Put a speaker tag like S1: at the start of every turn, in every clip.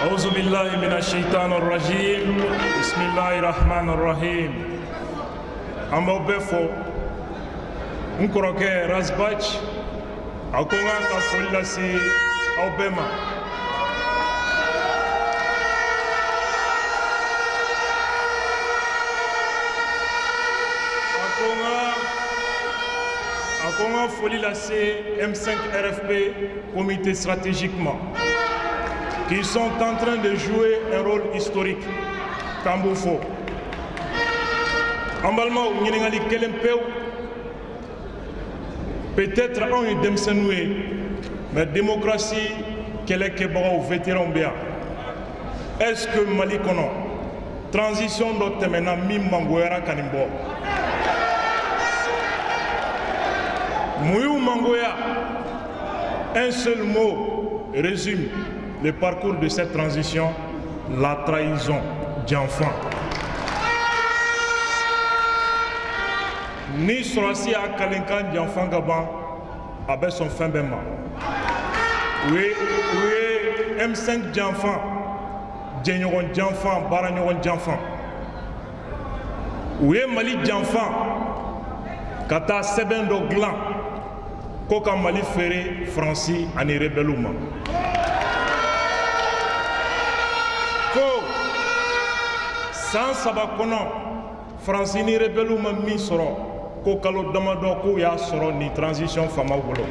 S1: أعوذ بالله من الشيطان الرجيم. بسم الله الرحمن الرحيم. أما بفو نكروكي رزباج أكون أقول لسي أو بما Comment folie la C M5 RFP, comité stratégiquement. Qui sont en train de jouer un rôle historique. K'an b'o fɔ an balimaw peut-être anw ye denmisɛnninw mais démocratie kɛlɛkɛbagaw vétéranw bɛ yan est-ce que mali kɔnɔ transition dɔ tɛmɛna min mangoyara ka nin bɔ un seul mot résume le parcours de cette transition la trahison janfan ni sɔrɔsi y'a kalenkan janfan ka ban a bɛ sɔn fɛn bɛɛ ma u ye u ye M5 janfan jɛɲɔgɔn janfan baaraɲɔgɔn janfan u ye mali janfan ka taa sɛbɛn dɔ mali feere faransi ani rebɛliw ma san saba kɔnɔ faransi ni rebɛliw ma min sɔrɔ ko kalo damadɔ k'u y'a sɔrɔ ni transition faamaw bolo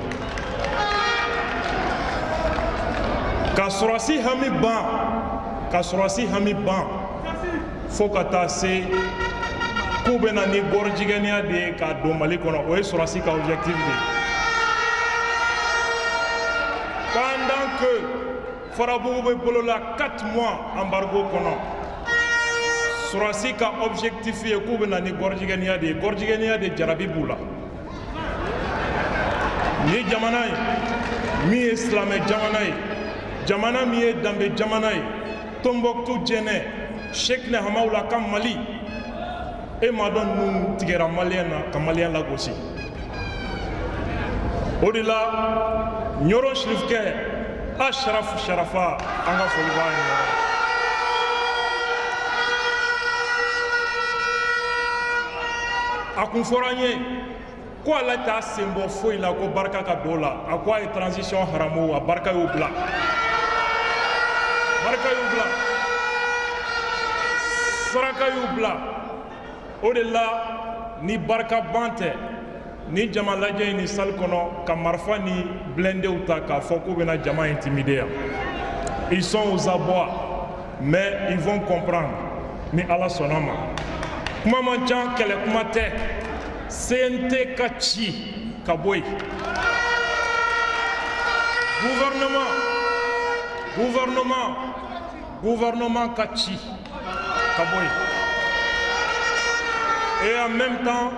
S1: ka sɔrɔsi hami ban ka sɔrɔsi hami ban fo ka taa se k'u bɛna ni gɔrɔjigɛniya de ye k'a don mali kɔnɔ o ye sɔrɔsi ka objectif de pendant que farabugu bɛ bolola 4 mois embargo kɔnɔ sɔrɔsi ka objectif ye k'u bɛna ni gɔrɔjigɛniya de ye. Gɔrɔjigɛniya de jarabi b'u la ni jamana ye. Min ye silamɛ jamana ye. Jamana min ye danbe jamana ye. Tombouctou jɛnɛ sheikh nehamawula ka mali. E m'a dɔn ninnu tigɛra maliyɛn na ka maliyɛn lagosi. O de la ɲɔrɔ sirifukɛ ashraf sharafa an ka foli b'a ɲɛna a kun fɔra an ye. Ko ala t'a sen bɔ foyi la ko barika ka don la. A ko a transition haramu a barika y'o bila. Barika y'u bila. Saraka y'u bila. O de ni barika ban tɛ ni jama ni sali kɔnɔ ni ta k'a fɔ jama intimider yan. Ils sont aux abois mais ils vont comprendre. Ala sɔnna kuma man ca kɛlɛ kuma tɛ cnt ka ci ka bɔ gouvernement. Gouvernement. Gouvernement ka ci ka bɔ et en même temps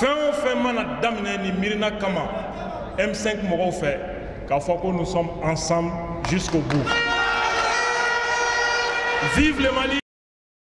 S1: fɛn o fɛn mana daminɛ ni miirina kama. M5 mɔgɔw fɛ k'a fɔ nous sommes ensemble jusqu'au bout. Vive le mali